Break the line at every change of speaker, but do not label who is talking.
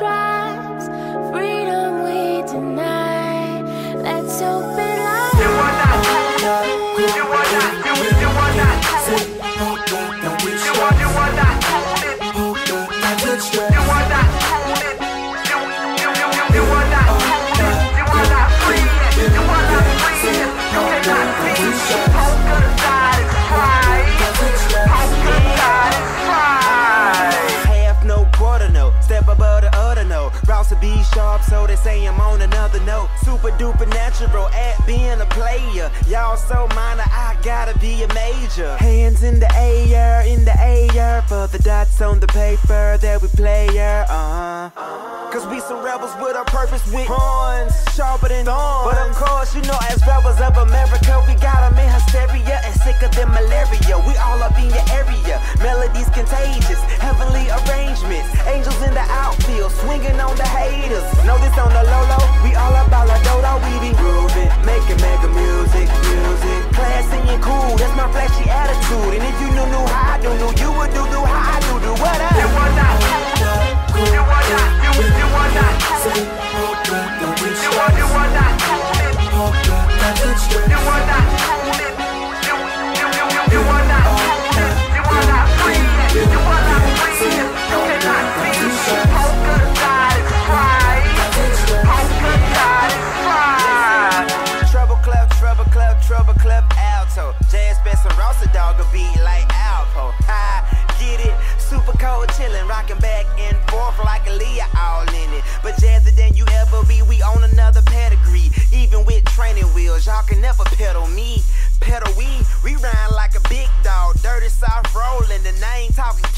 drives, freedom we deny. Let's open our eyes.
You are not, you, you are not. You are, you are not. You are not.
Routes to be sharp, so they say I'm on another note. Super duper natural at being a player. Y'all so minor, I gotta be a major. Hands in the air, in the air, for the dots on the paper that we play, uh huh. Cause we some rebels with a purpose, with horns sharper than thorns. But of course, you know, as rebels of America, we got 'em in hysteria and sicker than malaria. We all up in your area, melodies contagious, heavenly arrangements. ain't talking.